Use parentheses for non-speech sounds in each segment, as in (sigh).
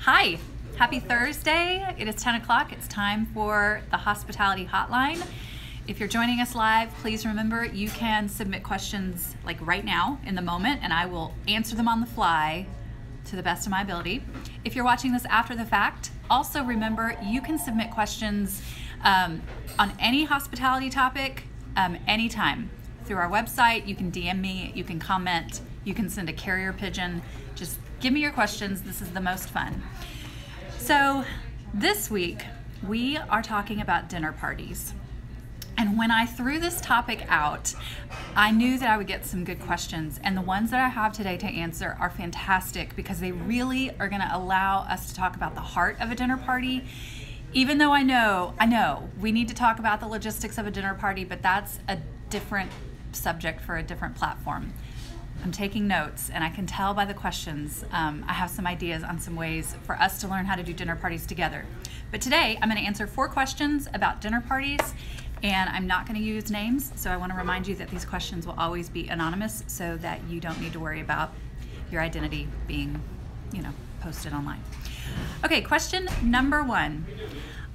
Hi, happy Thursday. It is 10 o'clock. It's time for the hospitality hotline. If you're joining us live, please remember you can submit questions like right now in the moment, and I will answer them on the fly to the best of my ability. If you're watching this after the fact, also remember you can submit questions um, on any hospitality topic um, anytime through our website. You can DM me, you can comment, you can send a carrier pigeon. Just give me your questions. This is the most fun. So, this week we are talking about dinner parties. And when I threw this topic out, I knew that I would get some good questions. And the ones that I have today to answer are fantastic because they really are going to allow us to talk about the heart of a dinner party. Even though I know, I know we need to talk about the logistics of a dinner party, but that's a different subject for a different platform. I'm taking notes, and I can tell by the questions um, I have some ideas on some ways for us to learn how to do dinner parties together. But today, I'm going to answer four questions about dinner parties and I'm not going to use names, so I want to remind you that these questions will always be anonymous so that you don't need to worry about your identity being, you know, posted online. Okay, question number one.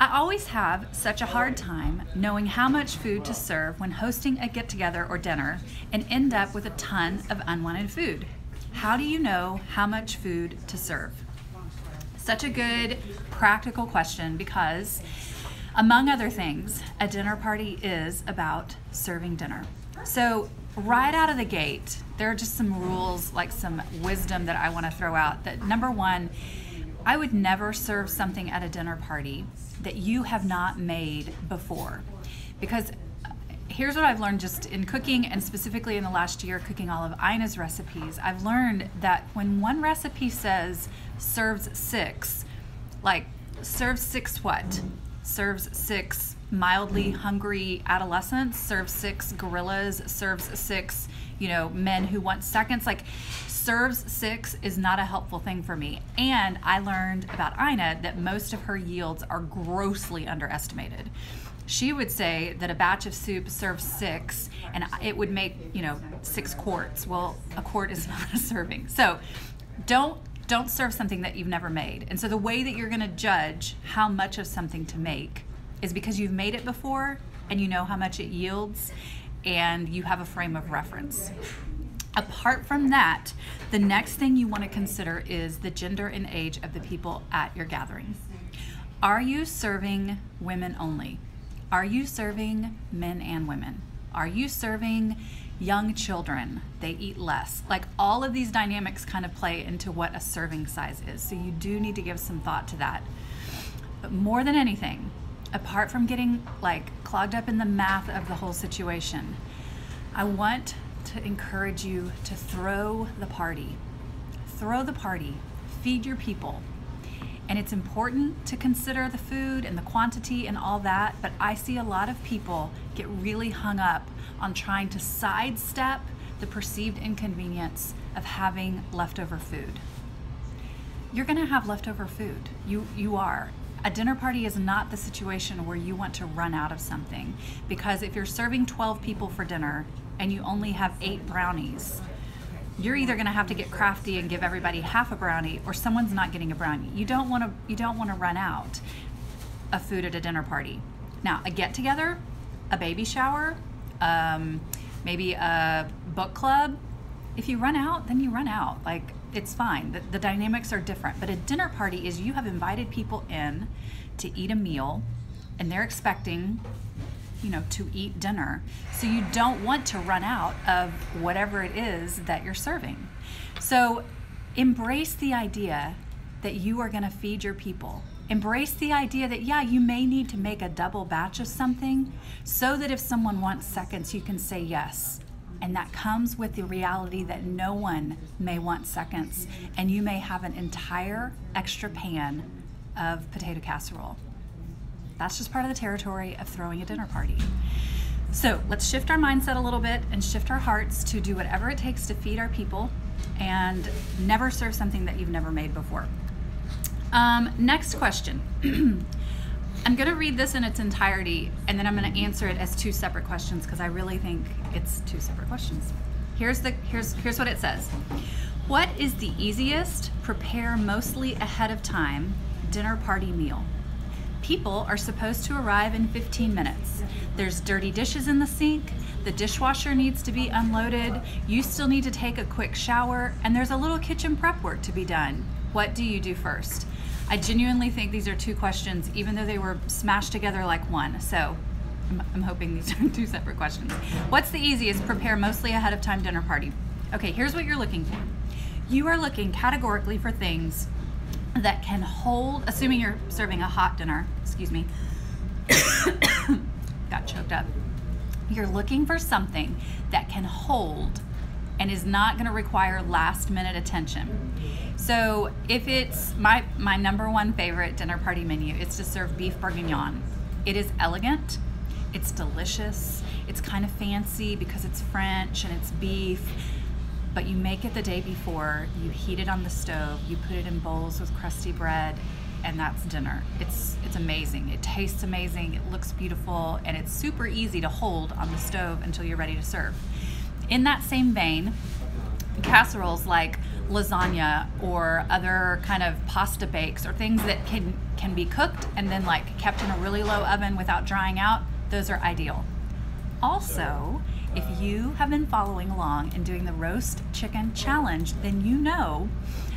I always have such a hard time knowing how much food to serve when hosting a get together or dinner and end up with a ton of unwanted food. How do you know how much food to serve? Such a good practical question because among other things, a dinner party is about serving dinner. So, right out of the gate, there are just some rules, like some wisdom that I want to throw out. That number one, I would never serve something at a dinner party that you have not made before. Because uh, here's what I've learned just in cooking and specifically in the last year cooking all of Ina's recipes. I've learned that when one recipe says serves six, like serves six what? serves six mildly hungry adolescents, serves six gorillas, serves six, you know, men who want seconds. Like, serves six is not a helpful thing for me. And I learned about Ina that most of her yields are grossly underestimated. She would say that a batch of soup serves six and it would make, you know, six quarts. Well, a quart is (laughs) not a serving. So don't don't serve something that you've never made. And so the way that you're going to judge how much of something to make is because you've made it before and you know how much it yields and you have a frame of reference. Apart from that, the next thing you want to consider is the gender and age of the people at your gathering. Are you serving women only? Are you serving men and women? Are you serving young children, they eat less. Like all of these dynamics kind of play into what a serving size is. So you do need to give some thought to that. But more than anything, apart from getting like clogged up in the math of the whole situation, I want to encourage you to throw the party. Throw the party. Feed your people. And it's important to consider the food and the quantity and all that, but I see a lot of people get really hung up on trying to sidestep the perceived inconvenience of having leftover food. You're to have leftover food. You you are. A dinner party is not the situation where you want to run out of something because if you're serving 12 people for dinner and you only have 8 brownies, you're either going to have to get crafty and give everybody half a brownie or someone's not getting a brownie. You don't want to you don't want to run out of food at a dinner party. Now, a get together, a baby shower, um, maybe a book club. If you run out, then you run out. Like it's fine. The, the dynamics are different. But a dinner party is you have invited people in to eat a meal, and they're expecting, you know, to eat dinner. So you don't want to run out of whatever it is that you're serving. So embrace the idea that you are going to feed your people Embrace the idea that, yeah, you may need to make a double batch of something so that if someone wants seconds, you can say yes. And that comes with the reality that no one may want seconds, and you may have an entire extra pan of potato casserole. That's just part of the territory of throwing a dinner party. So let's shift our mindset a little bit and shift our hearts to do whatever it takes to feed our people and never serve something that you've never made before. Um, next question. (clears throat) I'm going to read this in its entirety and then I'm going to answer it as two separate questions because I really think it's two separate questions. Here's the here's here's what it says. What is the easiest, prepare mostly ahead of time dinner party meal? People are supposed to arrive in 15 minutes. There's dirty dishes in the sink, the dishwasher needs to be unloaded, you still need to take a quick shower, and there's a little kitchen prep work to be done. What do you do first? I genuinely think these are two questions, even though they were smashed together like one. So I'm, I'm hoping these are (laughs) two separate questions. What's the easiest? Prepare mostly ahead of time dinner party. Okay, here's what you're looking for. You are looking categorically for things that can hold, assuming you're serving a hot dinner, excuse me, (coughs) got choked up. You're looking for something that can hold and is not going to require last minute attention. So if it's my my number one favorite dinner party menu, it's to serve beef bourguignon. It is elegant, it's delicious, it's kind of fancy because it's French and it's beef but you make it the day before, you heat it on the stove, you put it in bowls with crusty bread, and that's dinner. It's it's amazing. It tastes amazing, it looks beautiful, and it's super easy to hold on the stove until you're ready to serve. In that same vein, casseroles like lasagna or other kind of pasta bakes or things that can can be cooked and then like kept in a really low oven without drying out, those are ideal. Also, if you have been following along and doing the roast chicken challenge, then you know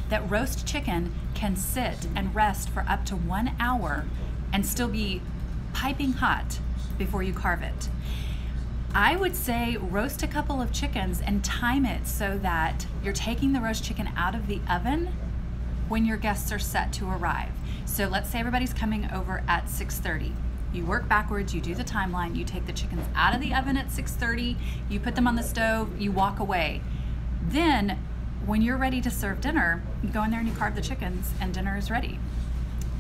that roast chicken can sit and rest for up to one hour and still be piping hot before you carve it. I would say roast a couple of chickens and time it so that you're taking the roast chicken out of the oven when your guests are set to arrive. So let's say everybody's coming over at 6:30 you work backwards, you do the timeline, you take the chickens out of the oven at 6:30, you put them on the stove, you walk away. Then when you're ready to serve dinner, you go in there and you carve the chickens and dinner is ready.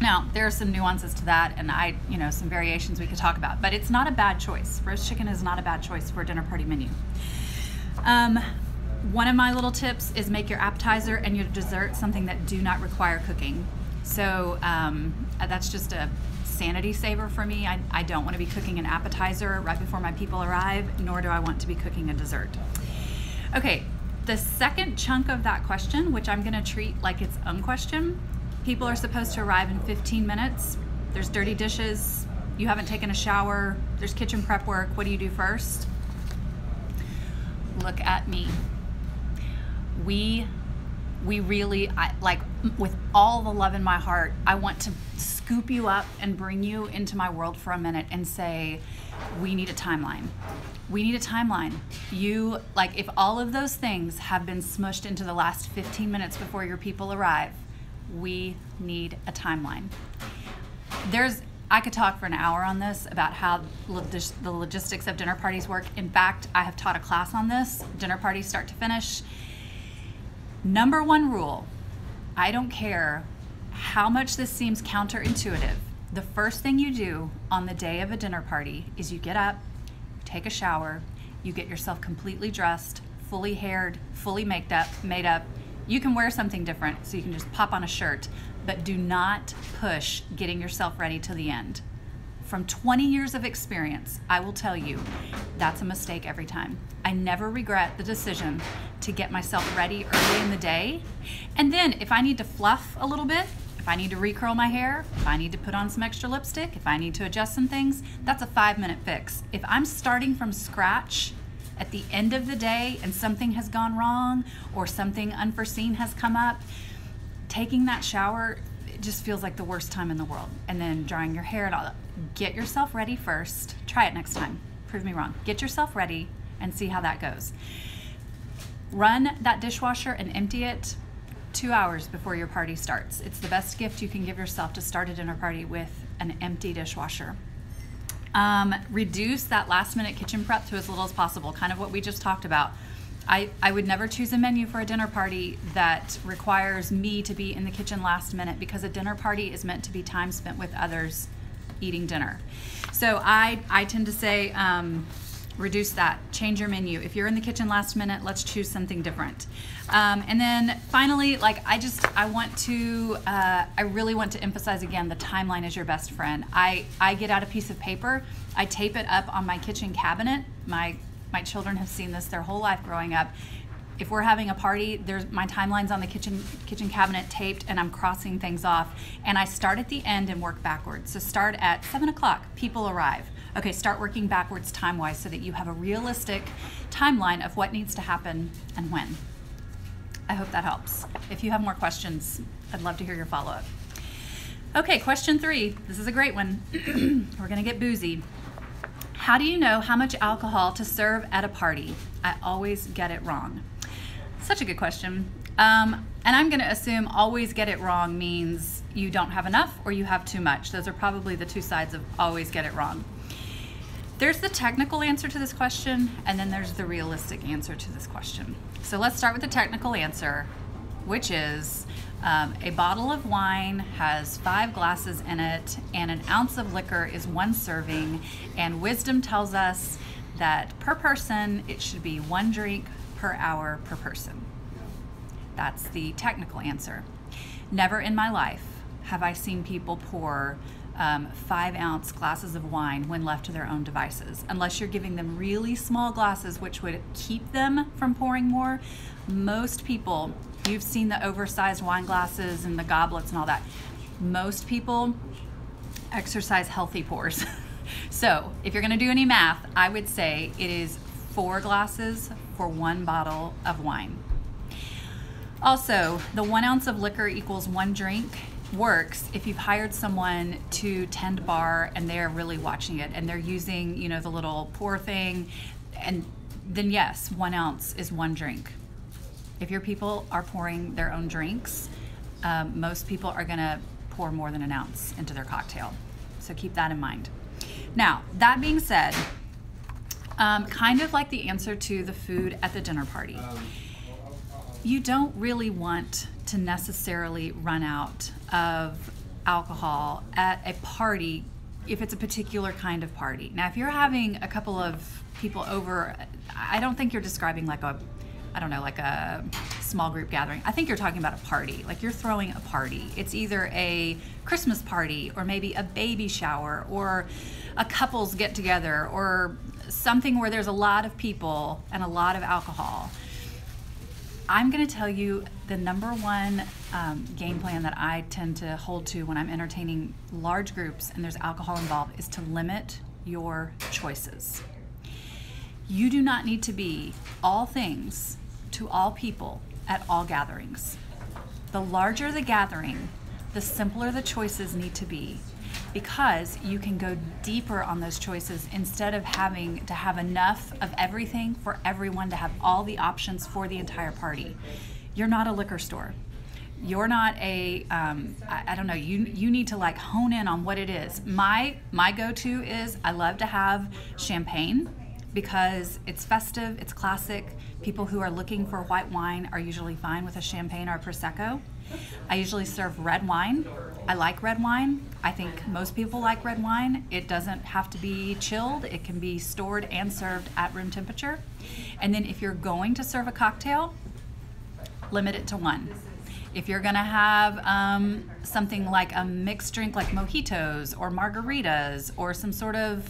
Now, there are some nuances to that and I, you know, some variations we could talk about, but it's not a bad choice. Roast chicken is not a bad choice for a dinner party menu. Um, one of my little tips is make your appetizer and your dessert something that do not require cooking. So um, that's just a sanity saver for me. I, I don't want to be cooking an appetizer right before my people arrive, nor do I want to be cooking a dessert. Okay, the second chunk of that question, which I'm going to treat like its own question, people are supposed to arrive in 15 minutes. There's dirty dishes. You haven't taken a shower. There's kitchen prep work. What do you do first? Look at me. We we really I, like with all the love in my heart i want to scoop you up and bring you into my world for a minute and say we need a timeline. We need a timeline. You like if all of those things have been smushed into the last 15 minutes before your people arrive we need a timeline. There's I could talk for an hour on this about how the logistics of dinner parties work. In fact, I have taught a class on this dinner parties start to finish. Number one rule I don't care how much this seems counterintuitive. The first thing you do on the day of a dinner party is you get up, take a shower, you get yourself completely dressed, fully haired, fully made up, made up. You can wear something different, so you can just pop on a shirt, but do not push getting yourself ready to the end. From 20 years of experience, I will tell you that's a mistake every time. I never regret the decision to get myself ready early in the day. And then if I need to fluff a little bit, if I need to recurl my hair, if I need to put on some extra lipstick, if I need to adjust some things, that's a five minute fix. If I'm starting from scratch at the end of the day and something has gone wrong or something unforeseen has come up, taking that shower it just feels like the worst time in the world. And then drying your hair and all that. Get yourself ready first. Try it next time. Prove me wrong. Get yourself ready and see how that goes. Run that dishwasher and empty it two hours before your party starts. It's the best gift you can give yourself to start a dinner party with an empty dishwasher. Um, reduce that last minute kitchen prep to as little as possible, kind of what we just talked about. I, I would never choose a menu for a dinner party that requires me to be in the kitchen last minute because a dinner party is meant to be time spent with others eating dinner. So I, I tend to say um, reduce that, change your menu. If you're in the kitchen last minute, let's choose something different. Um, and then finally, like I just, I want to, uh, I really want to emphasize again, the timeline is your best friend. I, I get out a piece of paper, I tape it up on my kitchen cabinet, my my children have seen this their whole life growing up. if we're having a party, there's my timeline's on the kitchen kitchen cabinet taped, and I'm crossing things off. And I start at the end and work backwards. So start at seven o'clock. People arrive. Okay, start working backwards time wise so that you have a realistic timeline of what needs to happen and when. I hope that helps. If you have more questions, I'd love to hear your follow up. Okay, question three. This is a great one. (clears throat) We're gonna get boozy. How do you know how much alcohol to serve at a party? I always get it wrong. Such a good question. Um, and I'm going to assume always get it wrong means you don't have enough or you have too much. Those are probably the two sides of always get it wrong. There's the technical answer to this question, and then there's the realistic answer to this question. So let's start with the technical answer, which is um, a bottle of wine has five glasses in it, and an ounce of liquor is one serving. And wisdom tells us that per person, it should be one drink per hour per person. That's the technical answer. Never in my life have I seen people pour um, five ounce glasses of wine when left to their own devices. Unless you're giving them really small glasses, which would keep them from pouring more, most people, you've seen the oversized wine glasses and the goblets and all that. Most people exercise healthy pours. (laughs) so if you're gonna do any math, I would say it is four glasses for one bottle of wine. Also, the one ounce of liquor equals one drink works if you've hired someone to tend bar and they're really watching it and they're using, you know, the little pour thing, and then yes, one ounce is one drink. If your people are pouring their own drinks, um, most people are going to pour more than an ounce into their cocktail. So keep that in mind. Now, that being said, um, kind of like the answer to the food at the dinner party, you don't really want to necessarily run out of alcohol at a party if it's a particular kind of party. Now, if you're having a couple of people over, I don't think you're describing like a I don't know, like a small group gathering. I think you're talking about a party. Like you're throwing a party. It's either a Christmas party or maybe a baby shower or a couples get together or something where there's a lot of people and a lot of alcohol. I'm going to tell you the number one um, game plan that I tend to hold to when I'm entertaining large groups and there's alcohol involved is to limit your choices. You do not need to be all things to all people at all gatherings. The larger the gathering, the simpler the choices need to be because you can go deeper on those choices instead of having to have enough of everything for everyone to have all the options for the entire party. You're not a liquor store. You're not a um, I, I don't know. You you need to like hone in on what it is. My my go-to is I love to have champagne because it's festive, it's classic. People who are looking for white wine are usually fine with a champagne or a prosecco. I usually serve red wine. I like red wine. I think most people like red wine. It doesn't have to be chilled, it can be stored and served at room temperature. And then if you're going to serve a cocktail, limit it to one. If you're gonna have um, something like a mixed drink like mojitos or margaritas or some sort of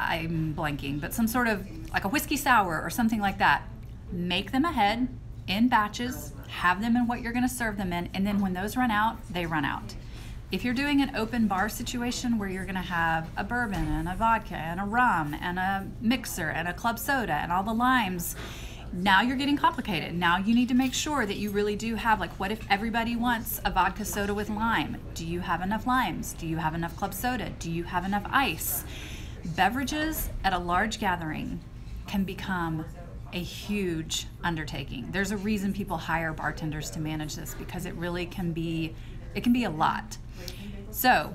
I'm blanking, but some sort of like a whiskey sour or something like that. Make them ahead in batches, have them in what you're going to serve them in, and then when those run out, they run out. If you're doing an open bar situation where you're going to have a bourbon and a vodka and a rum and a mixer and a club soda and all the limes, now you're getting complicated. Now you need to make sure that you really do have like what if everybody wants a vodka soda with lime? Do you have enough limes? Do you have enough club soda? Do you have enough ice? beverages at a large gathering can become a huge undertaking. There's a reason people hire bartenders to manage this because it really can be it can be a lot. So,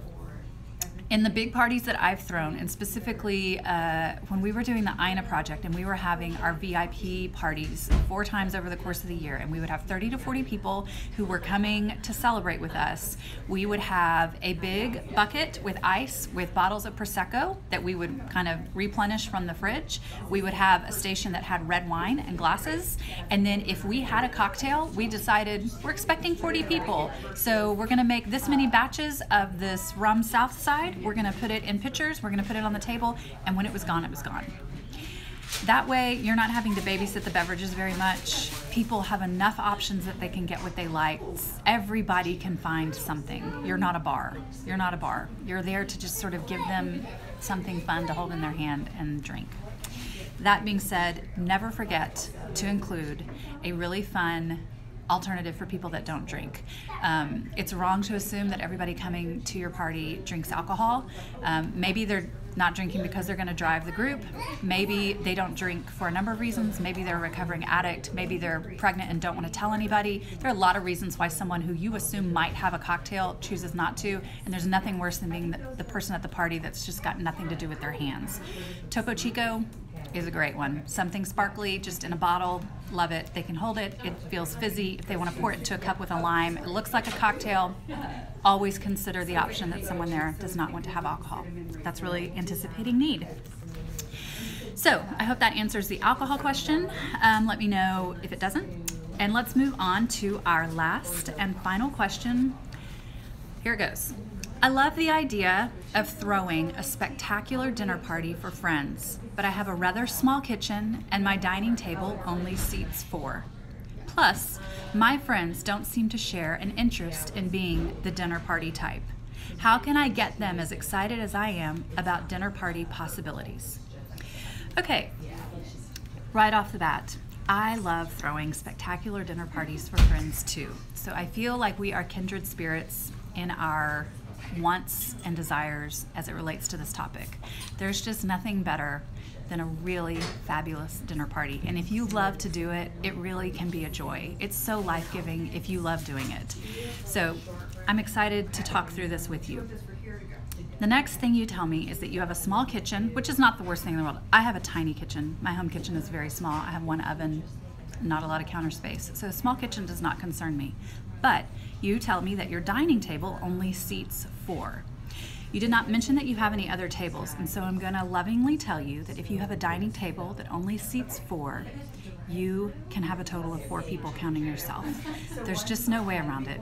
in the big parties that I've thrown, and specifically uh, when we were doing the INA project and we were having our VIP parties four times over the course of the year, and we would have 30 to 40 people who were coming to celebrate with us, we would have a big bucket with ice with bottles of Prosecco that we would kind of replenish from the fridge. We would have a station that had red wine and glasses. And then if we had a cocktail, we decided we're expecting 40 people. So we're going to make this many batches of this rum We're going to put it in pitchers. We're going to put it on the table. And when it was gone, it was gone. That way, you're not having to babysit the beverages very much. People have enough options that they can get what they like. Everybody can find something. You're not a bar. You're not a bar. You're there to just sort of give them something fun to hold in their hand and drink. That being said, never forget to include a really fun alternative for people that don't drink. Um, it's wrong to assume that everybody coming to your party drinks alcohol. Um, maybe they're not drinking because they're going to drive the group. Maybe they don't drink for a number of reasons. Maybe they're a recovering addict. Maybe they're pregnant and don't want to tell anybody. There are a lot of reasons why someone who you assume might have a cocktail chooses not to. And there's nothing worse than being the, the person at the party that's just got nothing to do with their hands. Topo Chico, is a great one. Something sparkly, just in a bottle. Love it. They can hold it. It feels fizzy. If they want to pour it into a cup with a lime, it looks like a cocktail. Always consider the option that someone there does not want to have alcohol. That's really anticipating need. So I hope that answers the alcohol question. Um, let me know if it doesn't. And let's move on to our last and final question. Here it goes. I love the idea of throwing a spectacular dinner party for friends, but I have a rather small kitchen and my dining table only seats four. Plus, my friends don't seem to share an interest in being the dinner party type. How can I get them as excited as I am about dinner party possibilities? Okay, right off the bat, I love throwing spectacular dinner parties for friends too. So I feel like we are kindred spirits in our wants and desires as it relates to this topic. There's just nothing better than a really fabulous dinner party. And if you love to do it, it really can be a joy. It's so life giving if you love doing it. So I'm excited to talk through this with you. The next thing you tell me is that you have a small kitchen, which is not the worst thing in the world. I have a tiny kitchen. My home kitchen is very small. I have one oven, not a lot of counter space. So a small kitchen does not concern me. But you tell me that your dining table only seats four. You did not mention that you have any other tables, and so I'm going to lovingly tell you that if you have a dining table that only seats four, you can have a total of four people counting yourself. There's just no way around it.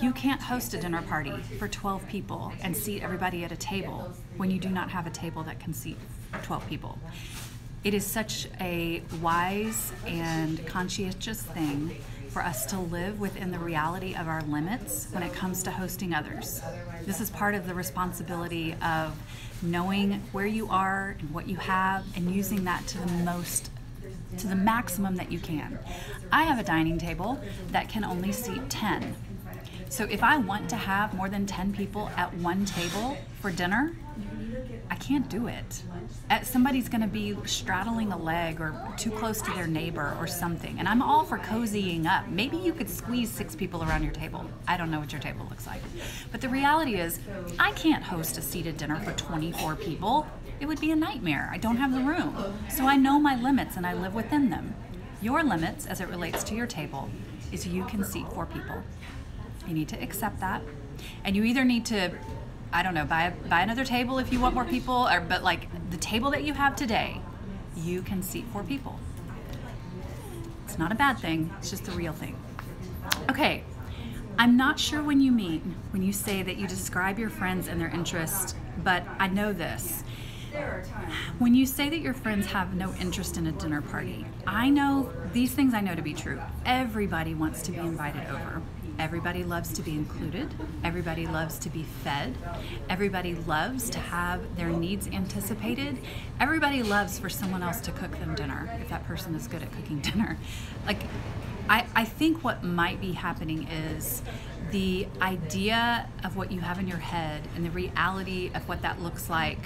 You can't host a dinner party for 12 people and seat everybody at a table when you do not have a table that can seat 12 people. It is such a wise and conscientious thing for us to live within the reality of our limits when it comes to hosting others. This is part of the responsibility of knowing where you are and what you have and using that to the most to the maximum that you can. I have a dining table that can only seat 10. So if I want to have more than 10 people at one table for dinner, I can't do it. Uh, somebody's going to be straddling a leg or too close to their neighbor or something. And I'm all for cozying up. Maybe you could squeeze six people around your table. I don't know what your table looks like. But the reality is, I can't host a seated dinner for 24 people. It would be a nightmare. I don't have the room. So I know my limits and I live within them. Your limits, as it relates to your table, is you can seat four people. You need to accept that. And you either need to I don't know, buy buy another table if you want more people, or but like the table that you have today, you can seat four people. It's not a bad thing. It's just the real thing. Okay, I'm not sure when you mean when you say that you describe your friends and their interests, but I know this. When you say that your friends have no interest in a dinner party, I know these things I know to be true. Everybody wants to be invited over. Everybody loves to be included. Everybody loves to be fed. Everybody loves to have their needs anticipated. Everybody loves for someone else to cook them dinner if that person is good at cooking (laughs) dinner. Like, I, I think what might be happening is the idea of what you have in your head and the reality of what that looks like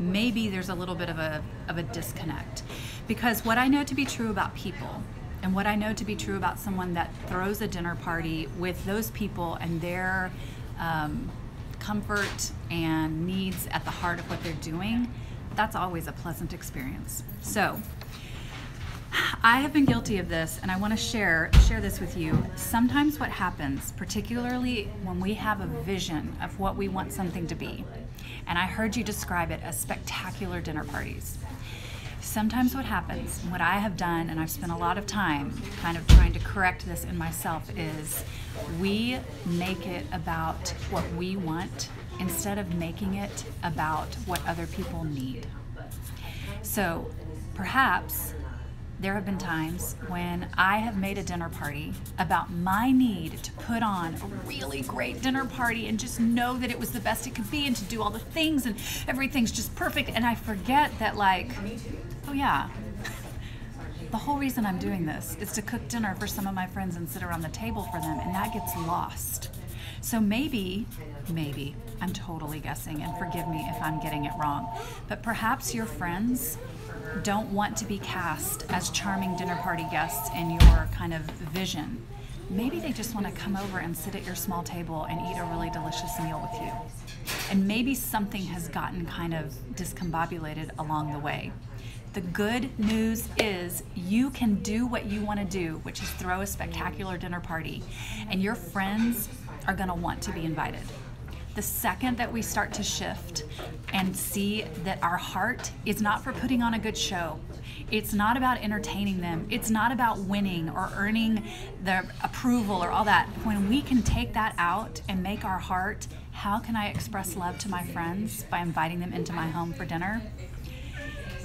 maybe there's a little bit of a, of a disconnect because what i know to be true about people and what I know to be true about someone that throws a dinner party with those people and their um, comfort and needs at the heart of what they're doing, that's always a pleasant experience. So, I have been guilty of this and I want to share share this with you. Sometimes what happens, particularly when we have a vision of what we want something to be, and I heard you describe it as spectacular dinner parties sometimes what happens, what I have done, and I've spent a lot of time kind of trying to correct this in myself, is we make it about what we want instead of making it about what other people need. So, Perhaps there have been times when I have made a dinner party about my need to put on a really great dinner party and just know that it was the best it could be and to do all the things and everything's just perfect. And I forget that, like, oh yeah, the whole reason I'm doing this is to cook dinner for some of my friends and sit around the table for them, and that gets lost. So maybe, maybe, I'm totally guessing, and forgive me if I'm getting it wrong, but perhaps your friends don't want to be cast as charming dinner party guests in your kind of vision. Maybe they just want to come over and sit at your small table and eat a really delicious meal with you. And maybe something has gotten kind of discombobulated along the way. The good news is you can do what you want to do, which is throw a spectacular dinner party, and your friends are going to want to be invited. The second that we start to shift and see that our heart is not for putting on a good show, it's not about entertaining them, it's not about winning or earning their approval or all that. When we can take that out and make our heart, how can I express love to my friends by inviting them into my home for dinner?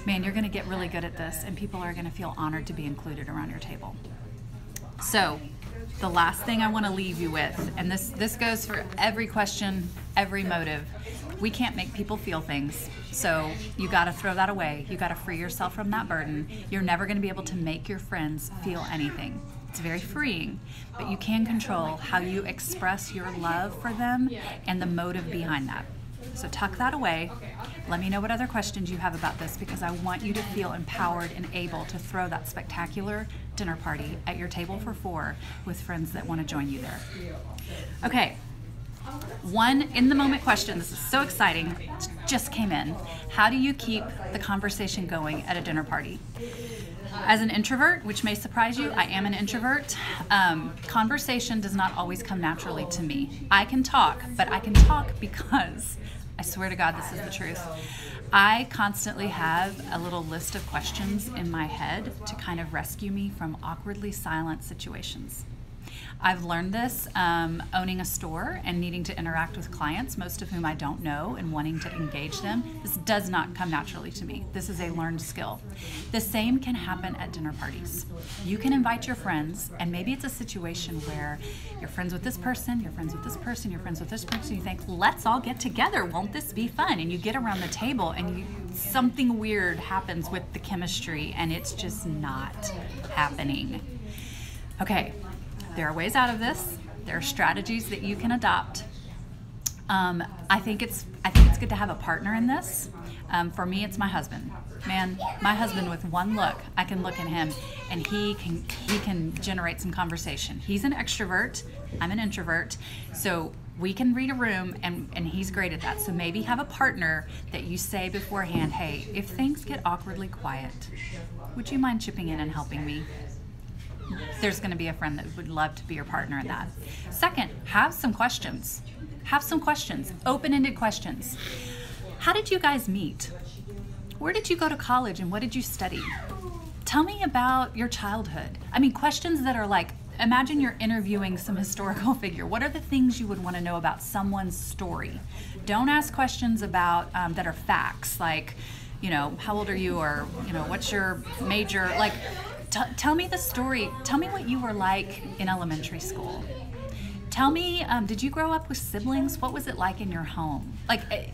Man, you're going to get really good at this, and people are going to feel honored to be included around your table. So, the last thing I want to leave you with, and this this goes for every question, every motive. We can't make people feel things. So, you got to throw that away. You got to free yourself from that burden. You're never going to be able to make your friends feel anything. It's very freeing, but you can control how you express your love for them and the motive behind that. So tuck that away. Let me know what other questions you have about this because I want you to feel empowered and able to throw that spectacular dinner party at your table for four with friends that want to join you there. Okay, one in the moment question. This is so exciting. It just came in. How do you keep the conversation going at a dinner party? As an introvert, which may surprise you, I am an introvert. Um, conversation does not always come naturally to me. I can talk, but I can talk because I swear to God, this is the truth. I constantly have a little list of questions in my head to kind of rescue me from awkwardly silent situations. I've learned this um, owning a store and needing to interact with clients, most of whom I don't know, and wanting to engage them. This does not come naturally to me. This is a learned skill. The same can happen at dinner parties. You can invite your friends, and maybe it's a situation where you're friends with this person, you're friends with this person, you're friends with this person. You think, let's all get together. Won't this be fun? And you get around the table, and you, something weird happens with the chemistry, and it's just not happening. Okay, there are ways out of this. There are strategies that you can adopt. Um, I think it's I think it's good to have a partner in this. Um, for me, it's my husband. Man, my husband with one look, I can look at him, and he can he can generate some conversation. He's an extrovert. I'm an introvert, so we can read a room, and and he's great at that. So maybe have a partner that you say beforehand, hey, if things get awkwardly quiet, would you mind chipping in and helping me? There's going to be a friend that would love to be your partner in that. Second, have some questions. Have some questions, open ended questions. How did you guys meet? Where did you go to college and what did you study? Tell me about your childhood. I mean, questions that are like, imagine you're interviewing some historical (laughs) figure. What are the things you would want to know about someone's story? Don't ask questions about um, that are facts, like, you know, how old are you, or you know, what's your major? Like, T- tell me the story. Tell me what you were like in elementary school. Tell me, um, did you grow up with siblings? What was it like in your home? Like, eh,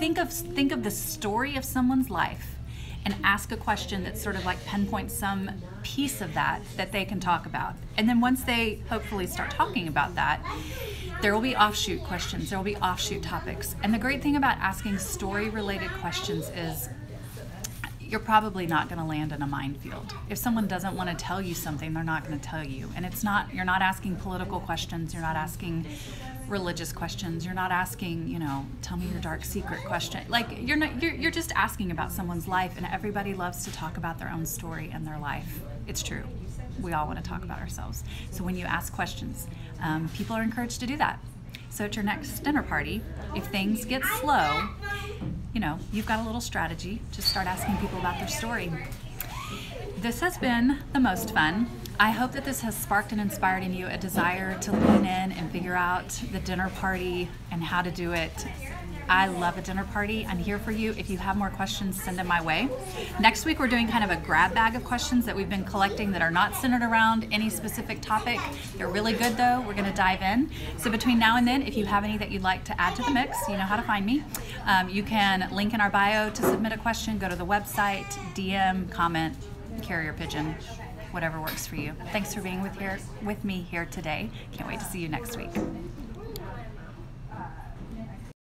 think of think of the story of someone's life, and ask a question that sort of like pinpoints some piece of that that they can talk about. And then once they hopefully start talking about that, there will be offshoot questions. There will be offshoot topics. And the great thing about asking story-related questions is you're probably not going to land in a minefield. If someone doesn't want to tell you something, they're not going to tell you. And it's not you're not asking political questions, you're not asking religious questions, you're not asking, you know, tell me your dark secret question. Like you're not you're you're just asking about someone's life and everybody loves to talk about their own story and their life. It's true. We all want to talk about ourselves. So when you ask questions, um, people are encouraged to do that. So at your next dinner party, if things get slow, you know, you've got a little strategy. Just start asking people about their story. This has been the most fun. I hope that this has sparked and inspired in you a desire to lean in and figure out the dinner party and how to do it I love a dinner party. I'm here for you. If you have more questions, send them my way. Next week, we're doing kind of a grab bag of questions that we've been collecting that are not centered around any specific topic. They're really good, though. We're going to dive in. So, between now and then, if you have any that you'd like to add to the mix, you know how to find me. Um, you can link in our bio to submit a question, go to the website, DM, comment, carrier pigeon whatever works for you. Thanks for being with here with me here today. Can't wait to see you next week.